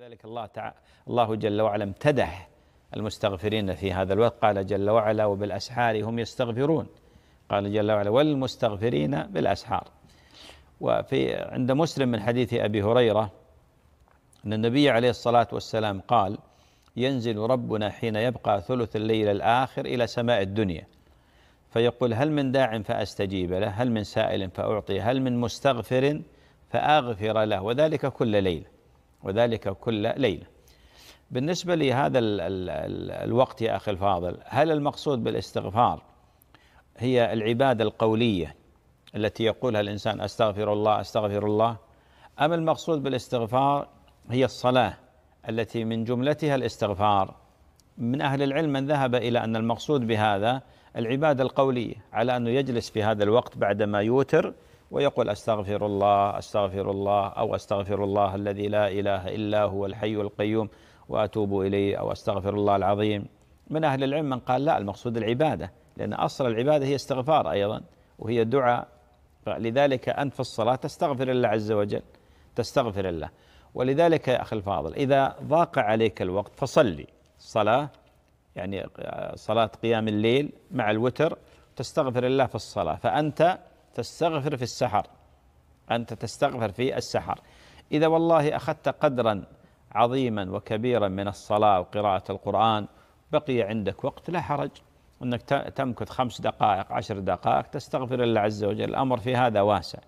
لذلك الله تعالى الله جل وعلا امتدح المستغفرين في هذا الوقت. قال جل وعلا وبالأسحار هم يستغفرون. قال جل وعلا والمستغفرين بالأسحار. وفي عند مسلم من حديث أبي هريرة أن النبي عليه الصلاة والسلام قال ينزل ربنا حين يبقى ثلث الليل الآخر إلى سماء الدنيا. فيقول هل من داع فأستجيب له؟ هل من سائل فأعطي؟ هل من مستغفر فأغفر له؟ وذلك كل ليلة وذلك كل ليلة. بالنسبة لهذا ال ال ال الوقت يا أخي الفاضل هل المقصود بالاستغفار هي العبادة القولية التي يقولها الإنسان أستغفر الله أستغفر الله؟ أم المقصود بالاستغفار هي الصلاة التي من جملتها الاستغفار؟ من أهل العلم من ذهب إلى أن المقصود بهذا العبادة القولية على أنه يجلس في هذا الوقت بعدما يوتر ويقول أستغفر الله أستغفر الله أو أستغفر الله الذي لا إله إلا هو الحي القيوم وأتوب إليه أو أستغفر الله العظيم. من أهل العلم من قال لا المقصود العبادة لأن أصل العبادة هي استغفار أيضا وهي دعاء. لذلك أنت في الصلاة تستغفر الله عز وجل تستغفر الله. ولذلك يا أخي الفاضل إذا ضاق عليك الوقت فصلي. صلاة يعني صلاة قيام الليل مع الوتر تستغفر الله في الصلاة. فأنت تستغفر في السحر. أنت تستغفر في السحر. إذا والله أخذت قدرا عظيما وكبيرا من الصلاة وقراءة القرآن بقي عندك وقت لا حرج. أنك تمكث خمس دقائق عشر دقائق تستغفر الله عز وجل. الأمر في هذا واسع.